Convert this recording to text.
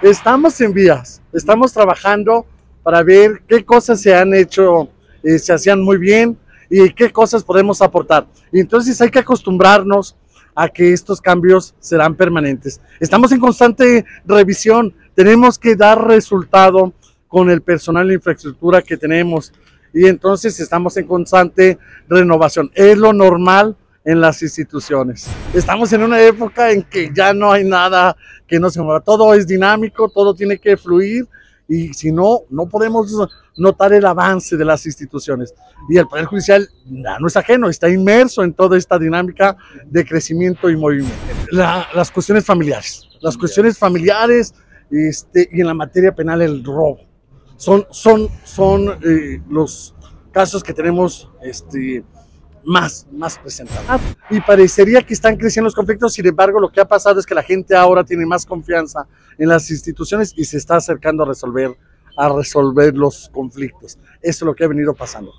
Estamos en vías, estamos trabajando para ver qué cosas se han hecho, eh, se hacían muy bien y qué cosas podemos aportar. Y entonces hay que acostumbrarnos a que estos cambios serán permanentes. Estamos en constante revisión, tenemos que dar resultado con el personal de infraestructura que tenemos y entonces estamos en constante renovación. Es lo normal en las instituciones. Estamos en una época en que ya no hay nada que no se mueva, todo es dinámico, todo tiene que fluir y si no, no podemos notar el avance de las instituciones. Y el Poder Judicial no es ajeno, está inmerso en toda esta dinámica de crecimiento y movimiento. La, las cuestiones familiares, las cuestiones familiares este, y en la materia penal el robo. Son, son, son eh, los casos que tenemos este, más, más presentados. Y parecería que están creciendo los conflictos, sin embargo, lo que ha pasado es que la gente ahora tiene más confianza en las instituciones y se está acercando a resolver, a resolver los conflictos. Eso es lo que ha venido pasando.